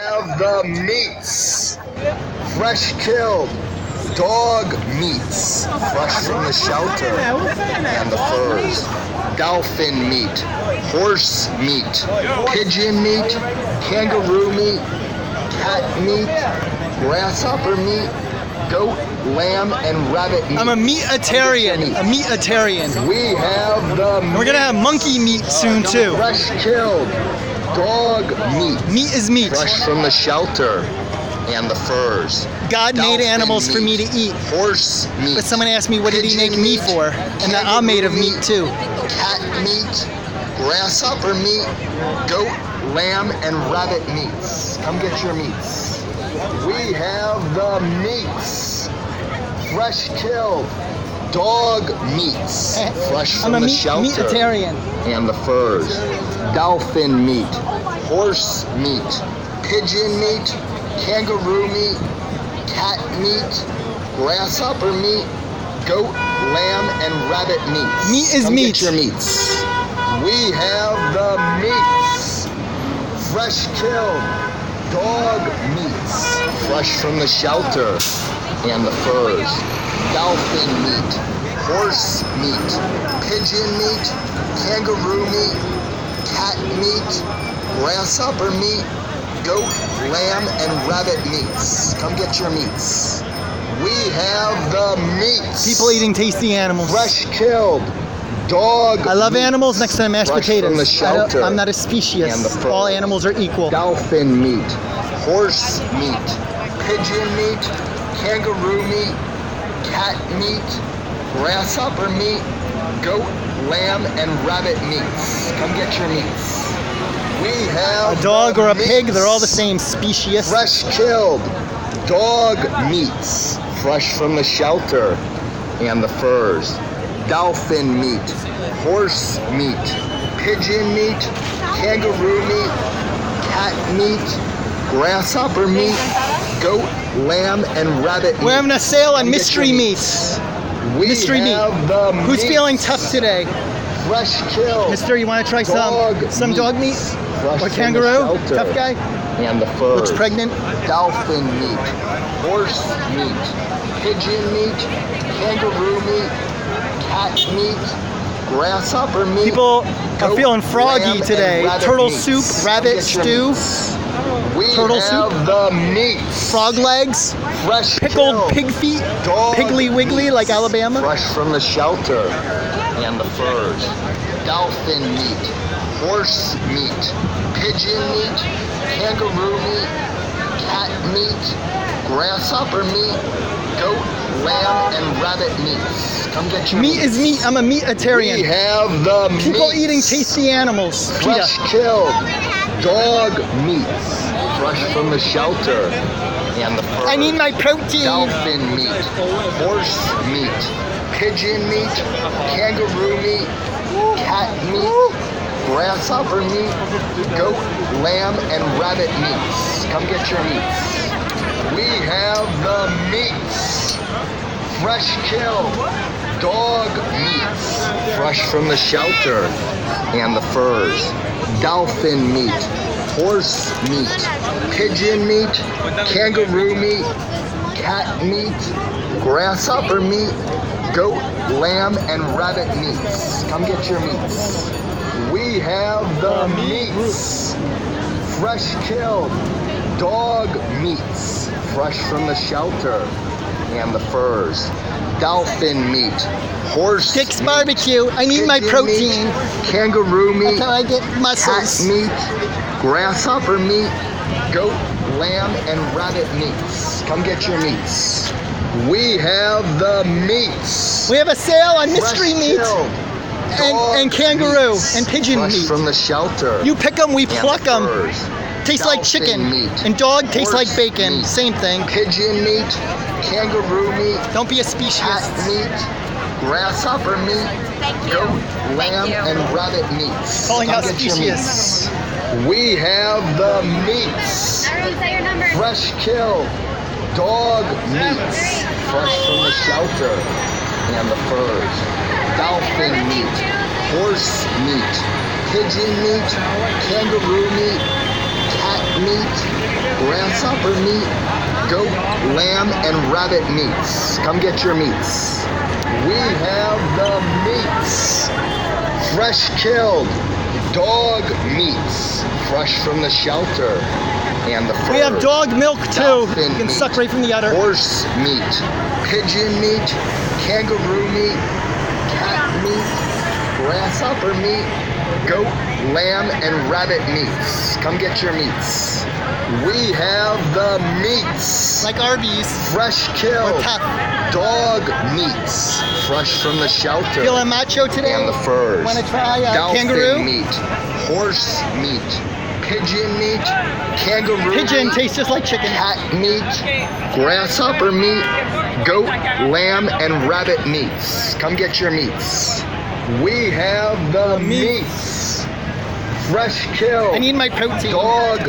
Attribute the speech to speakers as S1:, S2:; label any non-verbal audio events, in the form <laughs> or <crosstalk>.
S1: have the meats. Fresh killed. Dog meats. Fresh from the shelter and the furs. Dolphin meat. Horse meat. Pigeon meat. Kangaroo meat. Cat meat. Grasshopper meat. Goat, lamb, and rabbit meat.
S2: I'm a meatitarian. A meatitarian.
S1: We have the
S2: And we're gonna have monkey meat soon too.
S1: fresh killed. Dog meat.
S2: Meat is meat.
S1: Fresh from the shelter and the furs.
S2: God made animals for me to eat.
S1: Horse meat.
S2: But someone asked me, what did he
S1: Pigeon
S2: make me
S1: meat,
S2: for? And that I'm made of
S1: kangaroo
S2: meat too.
S1: Cat meat, grasshopper meat, goat, lamb, and rabbit meats. Come get your meats. We have the meats. Fresh killed. Dog meats. <laughs> Fresh from
S2: I'm a
S1: the
S2: meat,
S1: shelter
S2: meatitarian.
S1: and the furs. Dolphin meat, horse meat, pigeon meat, kangaroo meat, cat meat, grasshopper meat, goat, lamb, and rabbit meats.
S2: Meat is
S1: Come
S2: meat.
S1: Get your meats. We have the meats. Fresh killed dog meats, fresh from the shelter and the furs. Dolphin meat, horse meat, pigeon meat, kangaroo meat, cat meat, grasshopper meat, goat, lamb, and rabbit meats. Come get your meats. We have the meats.
S2: People eating tasty animals.
S1: fresh killed dog.
S2: I love animals next to mashed
S1: fresh
S2: potatoes.
S1: From the shelter.
S2: I am not a species.
S1: and the.
S2: All animals are equal.
S1: dolphin meat, horse meat, pigeon meat, kangaroo meat, cat meat, grasshopper meat, goat, lamb, and rabbit meats. Come get your meats. We have
S2: A dog or a pig, they're all the same species.
S1: Fresh killed dog meats, fresh from the shelter and the furs. Dolphin meat, horse meat, pigeon meat, kangaroo meat, cat meat, grasshopper meat, goat, lamb, and rabbit meat.
S2: We're having a sale on mystery meats. Mystery meat. Who's
S1: meats.
S2: feeling tough today?
S1: Fresh killed.
S2: Mister, you want to try some
S1: Dog
S2: some dog meat?
S1: fresh
S2: Or kangaroo? Tough guy?
S1: And the furs.
S2: Looks pregnant?
S1: dolphin meat, horse meat, pigeon meat, kangaroo meat, cat meat, grasshopper meat.
S2: People are feeling froggy today. Turtle
S1: meats.
S2: soup, rabbit stew,
S1: meats. We
S2: turtle
S1: have
S2: soup,
S1: the meats.
S2: frog legs,
S1: fresh
S2: pickled
S1: killed
S2: pig feet,
S1: dog
S2: piggly wiggly like Alabama.
S1: Fresh from the shelter. And the furs. Dolphin meat, horse meat, pigeon meat, kangaroo meat, cat meat, grasshopper meat, goat, lamb, and rabbit meats. Come get your
S2: Meat is meat. I'm a
S1: We
S2: meatitarian.
S1: have the
S2: People
S1: meats.
S2: eating tasty animals.
S1: Fresh
S2: PETA.
S1: killed dog meats, fresh from the shelter and the furs.
S2: I need my protein.
S1: dolphin meat, horse meat, pigeon meat, kangaroo meat, cat meat, grasshopper meat, goat, lamb, and rabbit meats. Come get your meats. We have the meats. Fresh kill, dog meats, fresh from the shelter and the furs. Dolphin meat, horse meat, pigeon meat, kangaroo meat, cat meat, grasshopper meat, goat, lamb, and rabbit meats. Come get your meats. We have the meats. Fresh killed dog meats, fresh from the shelter and the furs. Dolphin meat, horse
S2: Dick's
S1: meat,
S2: barbecue. I need my protein.
S1: meat, kangaroo meat,
S2: How can I get
S1: cat
S2: muscles?
S1: meat, grasshopper meat, goat, lamb, and rabbit meats. Come get your meats. We have the meats.
S2: We have a sale on
S1: Fresh
S2: mystery meat
S1: killed
S2: and,
S1: dog
S2: and kangaroo
S1: meats,
S2: and pigeon
S1: fresh
S2: meat.
S1: from the shelter.
S2: You pick them, we
S1: and
S2: pluck
S1: the
S2: them.
S1: furs.
S2: Tastes like chicken.
S1: meat,
S2: And dog tastes like bacon.
S1: meat,
S2: Same thing.
S1: Pigeon meat, kangaroo meat,
S2: Don't be a species.
S1: cat meat, grasshopper meat, goat, lamb, and rabbit meats.
S2: Calling
S1: Come
S2: out
S1: get
S2: species.
S1: We have the meats.
S3: Everyone your number.
S1: Fresh kill, dog meats, fresh from the shelter and the furs. Dolphin meat, horse meat, pigeon meat, kangaroo meat, cat meat, grasshopper meat, goat, lamb, and rabbit meats. Come get your meats. We have the meats. Fresh killed dog meats, fresh from the shelter and the fur.
S2: We have dog milk too.
S1: Dolphin
S2: You can
S1: meat,
S2: suck right from the udder.
S1: Horse meat, pigeon meat, kangaroo meat, cat meat, grasshopper meat, goat, lamb, and rabbit meats. Come get your meats. We have the meats.
S2: Like Arby's.
S1: Fresh
S2: kill.
S1: Dog meats, fresh from the shelter
S2: Feeling macho today?
S1: and the furs.
S2: Wanna try uh,
S1: Dolphin
S2: kangaroo?
S1: meat, horse meat, pigeon meat, kangaroo
S2: Pigeon
S1: meat,
S2: tastes just like chicken.
S1: cat meat, grasshopper meat, goat, lamb, and rabbit meats. Come get your meats. We have the
S2: meats.
S1: meats. Fresh kill.
S2: I need my protein.
S1: dog